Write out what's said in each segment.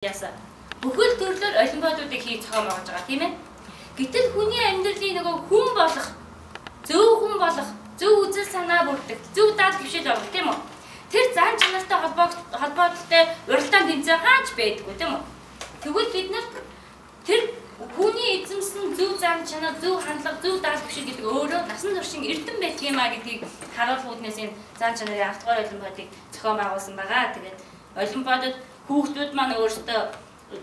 яасан. Бүхэл төрлөөр олимпиадуудыг хийж цогоо болгож байгаа тийм ээ. Гэтэл хүний амьдралын нөгөө хүн болох, зөв хүн болох, зөв үзэл санаа бүрддэг, зөв даад хвшил болох тийм үү? Тэр зан чанартай холбоотой уралдаан тэмцээн хаач байдаггүй тийм үү? Тэгвэл бид нар тэр хүний эзэмсэн зөв зан чанар, зөв хандлага, зөв даад хвшил гэдэг өөрөө насан туршийн эрдэм байдаг юм а гэдгийг харуулах үүднээс энэ зан чанарын автгаар олимпиадыг зохион байгуулсан байгаа. Тэгээд олимпиадад хүүхдүүд маань өөрсдөө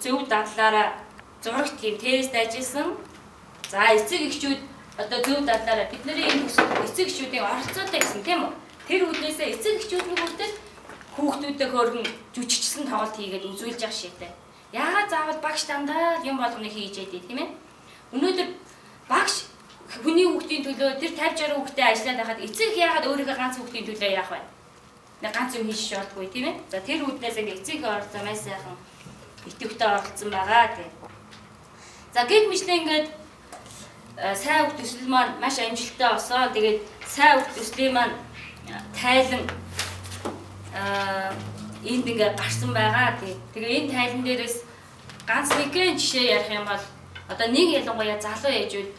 зөв дадлаараа зурагт тийм тест ажилласан. За эцэг эхчүүд одоо зөв дадлаараа бидний энэ эцэг эхчүүдийн оролцоотой гэсэн тийм үү? Тэр үднээсээ эцэг эхчүүдийн хүртэл хүүхдүүдэд хөөргөн жүжигчсэн тоглолт хийгээд үзүүлж явах шийдэ. Яагаад заавал багш дандаа юм болгоно хийж яадаг тийм ээ? Өнөөдөр багш хүний хүүхдийн төлөө тэр 50 60 хүүхдэд ажиллаад байхад эцэг яагаад өөрийнхөө ганц хүүхдийн төлөө яах вэ? Нэг ганц юм хийж шоолдгүй тийм ээ. За тэр үүднээс ингээ эцэг оролцоо маш сайхан итэвхтэй оролцсон байгаа тийм. За гэг мэтлээ ингээд сайн үг төсөл маань маш амжилттай осоо. Тэгээд сайн үг төслийн маань тайлан аа энд ингээ гарсан байгаа тийм. Тэгээ энэ тайлан дээрээс ганц нэгэн жишээ ярих юм бол одоо нэг ялангуяа залуу ээжүүд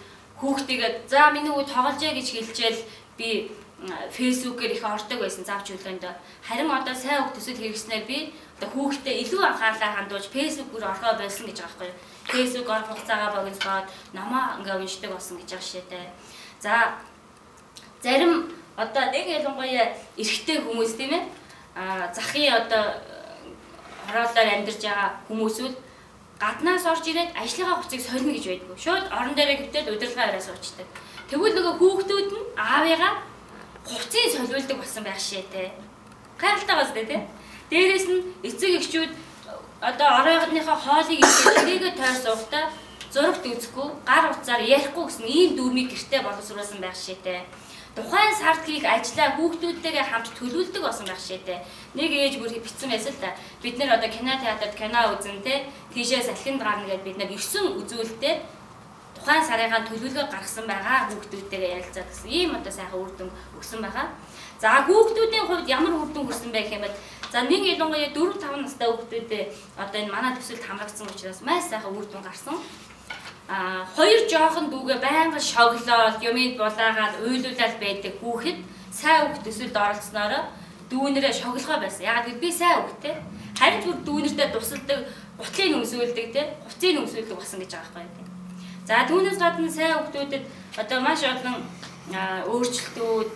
хүүхдийгээ за миний хүү тоглож гэж хэлчихэл би фэйсбүүкээр их ордог байсан завч хөлөөнд. Харин одоо сайн үг төсөл хэрэгснээр би одоо хүүхдээ илүү анхаарлаа хандуулж фэйсбүүкээр орхоо байсан гэж байгаа байхгүй. Фэйсбүүк орох хугацаагаа богиносгоод намаа ингээ уншдаг болсон гэж байгаа шээтэй. За зарим одоо нэг ялангуяа эрэгтэй хүмүүс тийм ээ захын одоо хороолоор амьдарч байгаа хүмүүсүүд гаднаас орж ирээд ажлынхаа хуцыг солино гэж байдгүй. Шууд орон дээрээ хөвтөд удирдлагаа яриа суучдаг. Тэгвэл нөгөө хүүхдүүд нь аавыгаа хувцсыг солиулдаг болсон байх шээ Гайхалтай бас тий. Дээрээс нь эцэг эхчүүд одоо оройгныхоо хоолыг идэх тэрийгэ тойр суухдаа зурагт үзэхгүй гар утсаар ярихгүй гэсэн ийм дүрмийг гэртээ боловсруулсан байх шээ Тухайн сард хийх ажлаа хүүхдүүдтэйгээ хамт төлөвлөдөг болсон байх шээ Нэг ээж бүр битсэн байсан л та. Бид нэр одоо кино театрт кино үзэн тэ тийшээ салхинд гарна гэдээ бид нар 9 үзүүлэлтээр тухайн сарынхаа төлөвлөгөө гаргасан байгаа хүүхдүүдтэйгээ ярилцаад гэсэн ийм одоо сайхан үр дүн өгсөн байгаа. За хүүхдүүдийн хувьд ямар үр дүн хүрсэн байх юм бэ? За нэг ялангуяа 4 5 настай хүүхдүүдээ одоо энэ манай төсөлд хамрагдсан учраас маш сайхан үр дүн гарсан. А хоёр жоохон дүүгээ байнга шоглоод юмд булаагаад уйлуулаад байдаг хүүхэд сайн хүүхд төсөлд оролцсноор дүүнэрээ шоглохоо байсан. Яг би сайн хүүхдтэй. Харин түр дүүнэртэй тусалдаг, гутлыг өмсүүлдэг те, хувцсыг өмсүүлдэг болсон гэж байгаа байхгүй? За түүнээс гадна сайн хүмүүстэд одоо маш олон өөрчлөлтүүд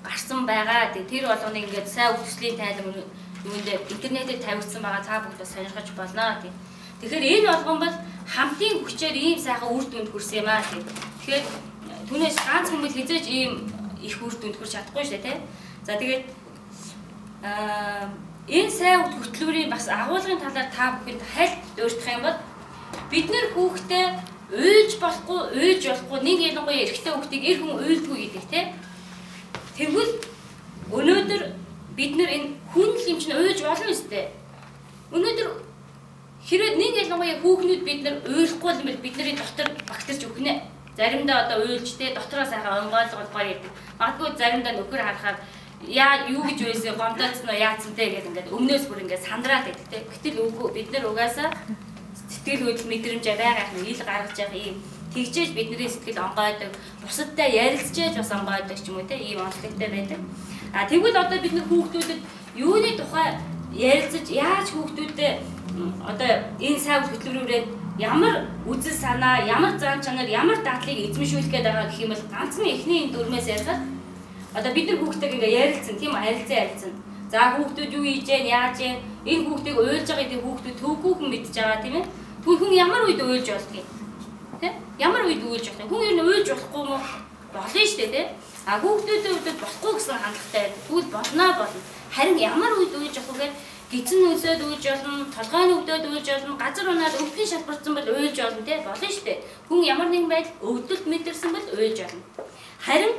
гарсан байгаа. Тэр болгоныг ингээд сайн өвчлөлийн тайлбар юундээ интернетээр тавигдсан байгаа та бүгд бас сонирхож болно тийм. Тэгэхээр энэ болгон бол хамтын хүчээр ийм сайхан үр дүнд хүрсэн юм аа тийм. Тэгэхээр түүнээс ганц хүмүүс хизээж ийм их үр дүнд хүрч чадахгүй шүү дээ тийм. За тэгээд аа энэ сайн хөтлөөрийн бас агуулгын талаар та бүхэнд хальт өөртөх юм бол бид нэр хүүхдээ уйлж болохгүй, уйлж болохгүй нэг ялангуяа эрэгтэй хүүхдийг эр хүн уйлдгүй гэдэг тийм. Тэгвэл өнөөдөр бид нэр энэ хүн л юм чинь уйлж болно үстэй. Өнөөдөр хэрэг нэг ялангуяа хүүхнүүд бид нар уйлахгүй юм бол бидний дотор багтарч өгнө. Заримдаа одоо уйлж те дотроо сайхан онгойлгоор ярьдаг. Магадгүй заримдаа нөхөр харахаар яа юу гэж байсан гомдоцсон уу яатсан те гэдэг ингээд өмнөөс бүр ингээд сандраад байдаг те. Гэтэл үгүй бид нар угаасаа сэтгэл хөдлөл мэдрэмж байгаа юм ил гаргаж явах ийм тэгжээж бидний сэтгэл онгойдог бусадтай ярилцжээж бас онгойдог ч юм уу те ийм онцлогтой байдаг. А тэгвэл одоо бид нар хүүхдүүдэд юуны тухай ярилцаж яаж хүүхдүүдэд одоо энэ сайн хөтөлбөрөөрөө ямар үзэл санаа, ямар зан чанар, ямар дадлыг эзэмшүүлэх гээд байгаа гэх юм бол ганцхан эхний энэ дүрмээс ярихад одоо бид нар хүүхдтэйг ингээ ярилцсан тийм харилцаа ярилцсан. За хүүхдүүд юу хийж гэн, яаж гэн, энэ хүүхдийг уйлж байгаа гэдэг хүүхдүүд төвгүүхэн мэдж байгаа тийм ээ. Хүн хүн ямар үед уйлж болдгийг. Тэ? Ямар үед уйлж болох? Хүн ер нь уйлж болохгүй мó болно шүү дээ, тэ? А хүүхдүүдийн хувьд болохгүй гэсэн хандлагатай. Тэгвэл болноо болно. Харин ямар үед уйлж болох вэ гизэн нөөсөд уйлж болно, толгойн өвдөд уйлж болно, газар унаад өвдгийн шалбарцсан бол уйлж болно, тэ? Болно шүү дээ. Хүн ямар нэгэн байдал өвдөлт мэдэрсэн бол уйлж болно. Харин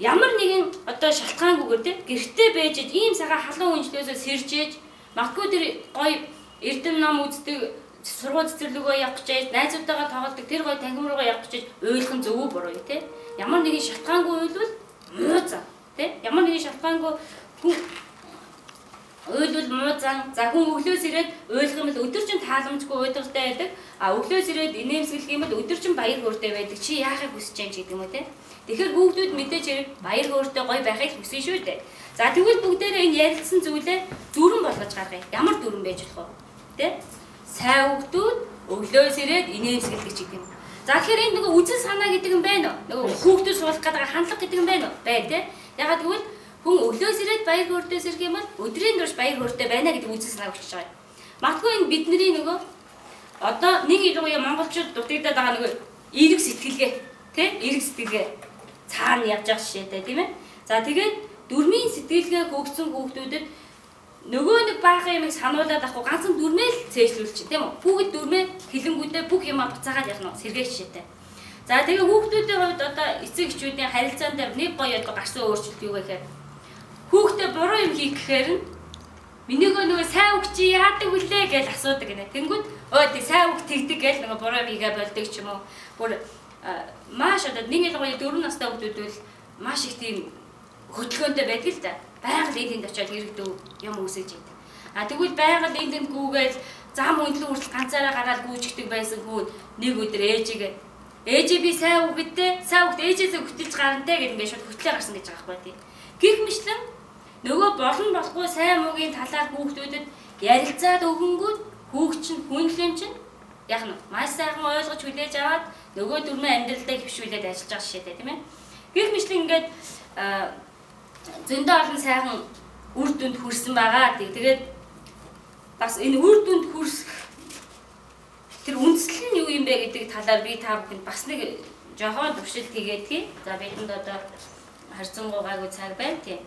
ямар нэгэн одоо шалтгаангүйгээр тэ гэртээ байж ийм сага халуун үнжлөөсөө сэржээж магадгүй тэр гоё эрдэм ном үздэг сургууль цэцэрлэгөө явах гэж найзуудтайгаа тоглодог тэр гой тангим руугаа явах гэж уйлах нь зөв буруу юу те ямар нэгэн шалтгаангүй уйлвал муу за те ямар нэгэн шалтгаангүй хүн Уйлвал муу зан за хүн өглөөс ирээд юм бол өдөржин тааламжгүй уйдгартай байдаг. А өглөөс ирээд инээмсэглэх юм бол өдөржин баяр хөөртэй байдаг. Чи яахыг хүсэж юм чи гэдэг юм уу те? Тэгэхээр хүүхдүүд мэдээж хэрэг баяр хөөртэй гоё байхыг хүсэж шүү дээ. За тэгвэл бүгдээрээ энэ ярилцсан зүйлээ дүрэн болгож гаргая. Ямар дүрэн байж болох вэ? Тэ? Сайн хүүхдүүд өглөөс ирээд инээмсэглэх гэдэг юм. За тэгэхээр энэ нөгөө үзэл санаа гэдэг юм байна уу? Нөгөө хүүхдүүд суулгах гэдэг хандлага гэдэг юм байна уу? Бай тэ? Ягаад гэвэл Хүн өглөөс ирээд баяр хөөртөөс ирэх юм бол өдрийн турш баяр хөөртэй байна гэдэг үзэл санааг өчөж байгаа. Магадгүй энэ бидний нөгөө одоо нэг илгууя монголчууд дутагдаад байгаа нөгөө эерэг сэтгэлгээ тий эерэг сэтгэлгээ цаана явж байгаа жишээтэй тийм ээ. За тэгээд дөрмийн сэтгэлгээ хөгжсөн хүүхдүүдэд нөгөө нэг баахан юмыг сануулад авахгүй ганцхан дүрмээ л цээжлүүлж чинь тийм үү? Бүгд дүрмээ хилэнгүүдээ бүх юм буцаагаад явах нь сэргээ жишээтэй. За тэгээ хүүхдүүдийн хувьд одоо эцэг эхчүүдийн харилцаан дээр нэг гоё одоо гарсан өөрчлөлт юу гэхээр хүүхдээ буруу юм хийх гэхээр нь Минийгөө нөгөө сайн үг чи яадаг вүлээ гэж асуудаг гинэ. Тэнгүүд өө тий сайн үг тэгдэг гэж нөгөө буруу хийгээ болдог ч юм уу. Бүр маш одоо нэг ялгаа 4 настай хүмүүс бол маш их тийм хөдөлгөөнтэй байдаг л да. Байгаль энд очиод иргэдэг юм үсэж идэг. А тэгвэл байгаль энд гүүгээл зам өндлөн хүртэл ганцаараа гараад гүйжигдэг байсан хүн нэг өдөр ээжигээ ээжээ би сайн үгдээ сайн үгд ээжээсээ хөтөлж гарантай гэдэг ингээд шууд хөтлөө гарсан гэж байгаа байхгүй тий. Гэх мэтлэн Нөгөө болон болохгүй сайн муугийн талаар хүүхдүүдэд ярилцаад өгөнгүүт хүүхд чинь хүнлэн чинь яг нь маш сайхан ойлгож хүлээж аваад нөгөө дүрмээ амьдралдаа хөвшүүлээд ажиллаж байгаа шишээтэй тийм ээ. Гэх мэтлэн ингээд зөндөө олон сайхан үр дүнд хүрсэн байгаа. Тэгээд бас энэ үр дүнд хүрсэх тэр үндслэл нь юу юм бэ гэдэг талаар би та бүхэнд бас нэг жоохон төвшил хийгээдгий. За бидэнд одоо харьцангуй гайгүй цаг байна тийм.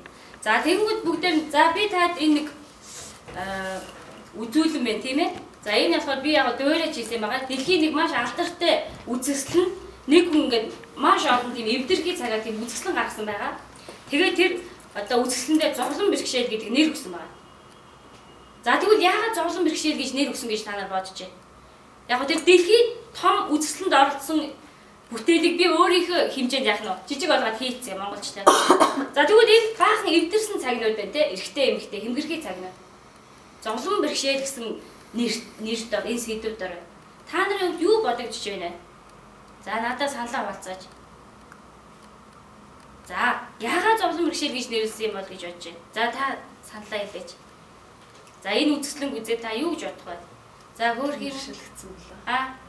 За тэгэнгүүт бүгдээр за би таад энэ нэг үзүүлэн байна тийм ээ. За энэ болохоор би яг дөөрэж хийсэн байгаа. Дэлхийн нэг маш алдартай үзэсгэлэн нэг хүн ингээд маш олон тийм эвдэрхий цагаар тийм үзэсгэлэн гаргасан байгаа. Тэгээд тэр одоо үзэсгэлэндээ зовлон бэрхшээл гэдэг нэр өгсөн байна. За тэгвэл яагаад зовлон бэрхшээл гэж нэр өгсөн гэж та нар бодож байна? Яг гоо тэр дэлхийн том үзэсгэлэнд оролцсон бүтээлийг би өөрийнхөө хэмжээнд яах нь жижиг болгоод хийцээ монголчтай. За тэгвэл энэ баахан эвдэрсэн цагнууд байна те эрэгтэй эмэгтэй хэмгэрхий цагнууд. Зовлон бэрхшээл гэсэн нэр нэрт ор энэ сэдвүүд ор. Та нарын юу бодогдож байна вэ? За надад саналаа болцооч. За яагаад зовлон бэрхшээл гэж нэрлсэн юм бол гэж бодож байна. За та саналаа хэлээч. За энэ үзэсгэлэн үзээ та юу гэж бодох вэ? За хөөр хэршилгдсэн болоо. Аа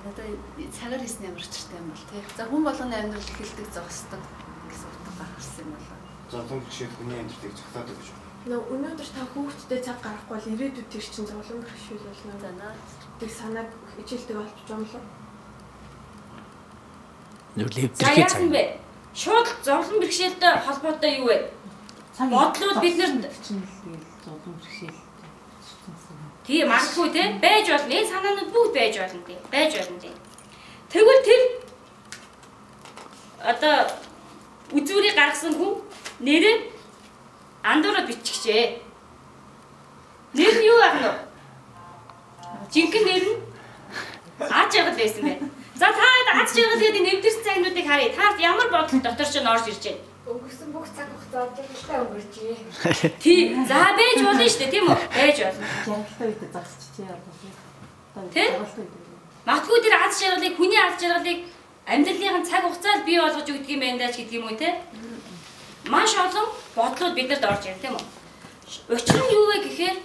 одоо цагаар хийсэн ямар чиртэй юм бол тий. За хүн болгоны амьдрал эхэлдэг зогсдог гэсэн утга гаргасан юм болоо. Зовлон бэрхшээл хүний амьдралыг зогтоодог гэж байна. Нөө өнөөдөр та хүүхдтэй цаг гаргахгүй бол ирээдүйд тэр чинь зовлон бэрхшээл болно. За наа. Тэг санааг олж байгаа юм лөө. Нүлэвдэрхий цаг. бэ? Шууд зовлон бэрхшээлтэй холбоотой юу вэ? Бодлууд бид л зовлон бэрхшээл Тийм магадгүй те байж болно. Энэ санаанууд бүгд байж болно тийм. Байж болно тийм. Тэгвэл тэр одоо үзүүрийг гаргасан хүн нэрээ андуураад биччихжээ. Нэр нь юу байх нь вэ? Жинхэнэ нэр нь аж аргал байсан байна. За та аж аргал гэдэг нэвдэрсэн цагнуудыг харъя. Та ямар бодол дотор ч орж ирж байна? Өнгөрсөн бүх цаг хугацаа ажиглалтай өнгөрчээ. Тий. За байж болно шүү дээ, тийм үү? Байж болно. Жаргалтай үед загсчихжээ яа. Тий? Магадгүй тэр аз жаргалыг хүний аз жаргалыг амьдралын цаг хугацаанд бий болгож өгдөг юм байна даа ч гэдэг юм уу те? Маш олон бодлууд бидэнд орж ирнэ тийм үү? Учир нь юу вэ гэхээр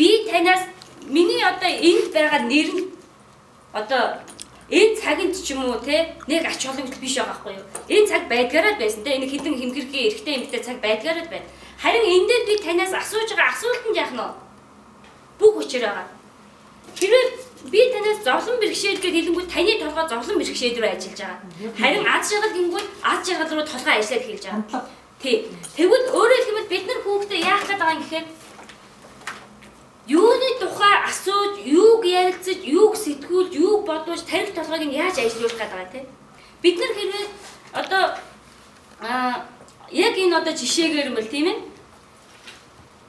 би танаас миний одоо энд байгаа нэр нь одоо энэ цагт ч юм уу те нэг ач холбогдол биш байгаа байхгүй юу? Энэ цаг байдгаараа байсан те энэ хідэн хэмгэрхий эрэгтэй эмэгтэй цаг байдгаараа байна. Харин энэ дээр би танаас асууж байгаа асуултанд яах нь вэ? Бүх учир байгаа. Хэрвээ би танаас зовлон бэрхшээл гэж хэлэнгүүт таны толгой зовлон бэрхшээл рүү ажиллаж байгаа. Харин аз жаргал гингүүт аз жаргал руу толгой ажиллаад хэлж байгаа. Тий. Тэгвэл өөрөөр хэлбэл бид нар хүүхдээ яах гээд байгаа юм гэхээр юуны тухай асууж, юуг ярилцаж, юуг сэтгүүлж, юуг бодвож тарих толгойг нь яаж ажиллуулах гэдэг байгаа тийм. Бид нар хэрвээ одоо аа яг энэ одоо жишээгээр юм бол тийм ээ.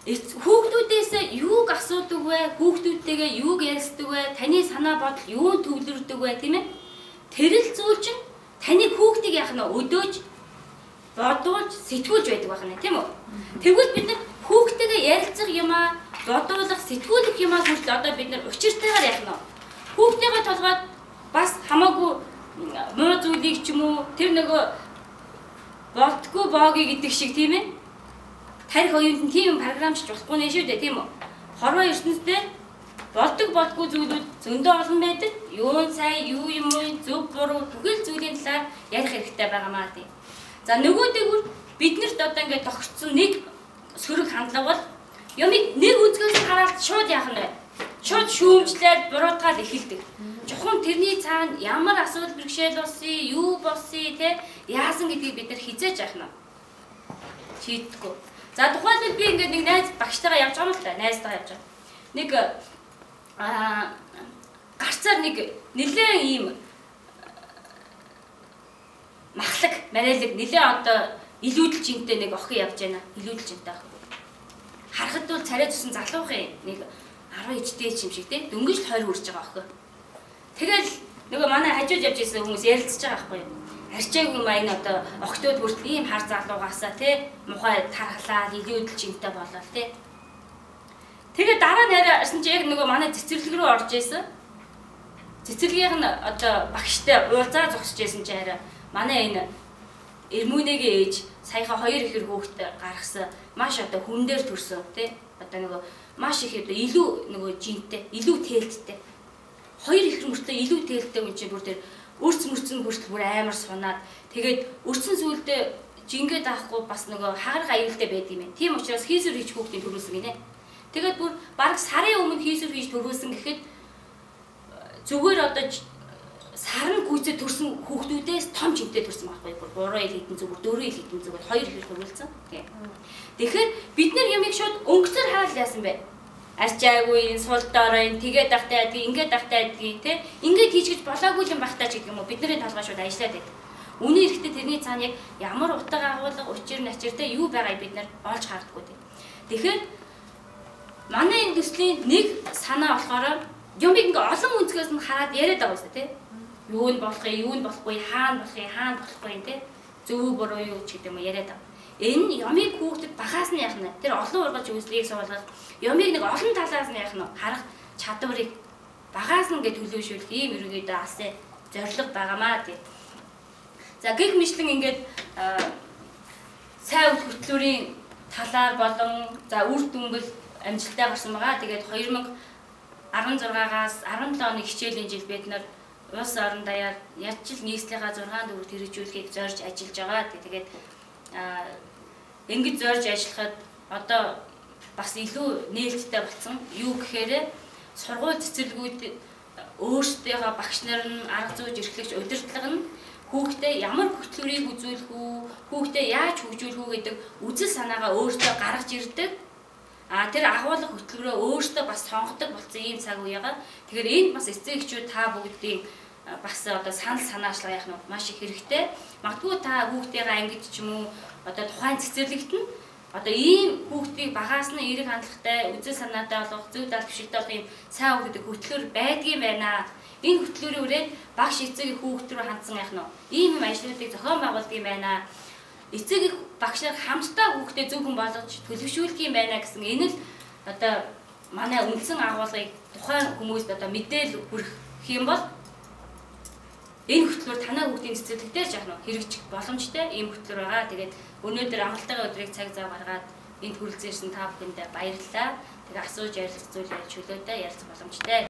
Хүүхдүүдээс юуг асуудаг вэ? Хүүхдүүдтэйгээ юуг ярилцдаг вэ? Таны санаа бодол юунд төвлөрдөг вэ, тийм ээ? Тэрэл зүйл чинь таны хүүхдийг яах нь өдөөж бодуулж сэтгүүлж байдаг байна тийм үү? Тэгвэл бид нар хүүхдтэйгээ ярилцах юм аа, бодуулах, сэтгүүлэх юм аа хүртэл одоо бид нар учиртайгаар яах нь вэ? Хүүхдтэйгээ толгойд бас хамаагүй муу зүйлийг ч юм уу тэр нөгөө болтгүй бооги гэдэг шиг тийм ээ. Тарих оюунд нь тийм програмчж болохгүй нэ шүү дээ тийм үү? Хорвоо ертөнцийн болдог болдгүй зүйлүүд зөндөө олон байдаг. Юу нь сайн, юу юм уу, зөв буруу бүхэл зүйлийн талаар ярих хэрэгтэй байгаамаа тийм. За нөгөөдөөгөр биднэрт одоо ингээд тогтсон нэг сөрөг хандлага бол юмыг нэг үзгээс хараад шууд яах нь вэ? Шууд шүүмжлээд буруутгаад эхэлдэг. Жохон тэрний цаана ямар асуудал бэрхшээл болсон, юу болсон те яасан гэдгийг бид нар хизээж яах нь шийддэггүй. За тухайлбал би ингээд нэг найз багштайгаа явж байгаа юм л та, найзтайгаа явж байгаа. Нэг аа гарцаар нэг нэлээд ийм махлаг, марэлэг нэлээ одоо илүүдэл жинтэй нэг охин явж байна. Илүүдэл жинтэй охин. Харахад бол царай тусан залуухан нэг 10 ижтэй юм шиг те дөнгөж л 20 хүрж байгаа охин. Тэгэл нөгөө манай хажууд явж исэн хүмүүс ярилцж байгаа байхгүй юу? Арчаагүй маань одоо охтууд хүртэл ийм хар залуугаасаа те мухай тархлаа илүүдэл жинтэй болол те. Тэгээ дараа нь харин чи яг нөгөө манай цэцэрлэг рүү орж исэн. Цэцэрлэгийн одоо багштай уулзаа зогсож исэн чи харин манай энэ Эрмүнэгийн ээж саяхан хоёр ихэр хүүхдээ гаргасан. Маш одоо хүн дээр төрсөн тий. Одоо нөгөө маш их одоо илүү нөгөө жинтэй илүү тээлттэй. Хоёр ихэр мөртөө илүү тээлттэй хүн чинь бүр тэр өрц мөрцөн хүртэл бүр амар сунаад тэгээд өрцөн сүулдэ жингээ даахгүй бас нөгөө хагарах аюултай байд юм. Байна тийм учраас хийсвэр хийж хүүхдийн төрүүлсэн гинэ. Тэгээд бүр баг сарын өмнө хийсвэр хийж төрүүлсэн гэхэд зүгээр одоо сарн гүйцээ төрсэн хүүхдүүдээс том жинтэй төрсэн байхгүй бүр 3 ил хэдэн зүг 4 ил хэдэн зүг 2 их хөрвүүлсэн. Тэгэхээр бид нар юмыг шууд өнгөцөр хаал яасан бэ? арчаагүй сул доороо тэгээд дахтай адгийг ингээд дахтай адгийг те ингээд хийчихэж болоогүй юм багтаа ч гэдэг юм уу бидний толгой шууд ажиллаад байдаг. Үний эрэхтэй тэрний цаана яг ямар утга агуулга учир начиртай юу байгааг бид нар олж хаардаггүй тийм. Тэгэхээр манай энэ төслийн нэг санаа болохоор юмыг ингээ олон үнцгээс нь хараад яриад байгаа юм тийм юу нь болох юм, юу нь болохгүй, хаана болох юм, хаана болохгүй юм те. Зөв буруу юу ч гэдэг юм яриад байгаа. Энэ ямыг хүүхдэд багаас нь яах нь тэр олон ургаж үзлийг суулгах ямыг нэг олон талаас нь яах нь харах чадварыг багаас нь гэж төлөвшүүлэх ийм ерөнхийдөө алсын зорилго байгаамаа тий. За гих мэтлэн ингээд сайн үйл хөтлөөрийн талаар болон за үр дүнгэл амжилттай гарсан байгаа. Тэгээд 2016-аас 17 оны хичээлийн жил бид нар улс орон даяар яаж ч нийслэлийн 6 дөрөвт хэрэгжүүлэхийг зорж ажиллаж байгаа. Тэгээд ингэж зорж ажиллахад одоо бас илүү нээлттэй болсон. Юу гэхээр сургууль цэцэрлэгүүд өөрсдийнхөө багш нар нь арга зүйж эрхлэгч удирдлага нь хүүхдээ ямар хөтөлбөрийг үзүүлэх үү, хүүхдээ яаж хөгжүүлэх үү гэдэг үзэл санаагаа өөртөө гаргаж ирдэг. А тэр агуулга хөтөлбөрөө өөртөө бас сонгодог болсон ийм цаг үеигаа. Тэгэхээр энд бас эцэг эхчүүд та бүгдийн бас одоо санал санаачлага яах нь маш их хэрэгтэй. Магадгүй та хүүхдийнхээ ангид ч юм уу одоо тухайн цэцэрлэгт нь одоо ийм хүүхдийг багаас нь эерэг хандлагатай, үзэл санаатай болох, зөв дал бишигтэй болох ийм сайн хүүхдэд хөтлөр байдгийм байна. Энэ хөтлөрийн үрээд багш эцэг хүүхд рүү хандсан яах нь ийм юм ажлуудыг зохион байгуулдаг юм байна эцэг их багш нар хамтдаа хүүхдээ зөв хүн болгож төлөвшүүлэх юм байна гэсэн энэ л одоо манай үндсэн агуулгыг тухайн хүмүүст одоо мэдээлэл хүргэх юм бол энэ хөтөлбөр танаа хүүхдийн цэцэрлэгтээр жаах нь хэрэгжих боломжтой ийм хөтөлбөр байгаа. Тэгээд өнөөдөр амралтайгаа өдрийг цаг зав гаргаад энд хүрэлцээрсэн та бүхэндээ баярлалаа. Тэгээ асууж ярилцах зүйл ярих чөлөөтэй ярилцах боломжтой.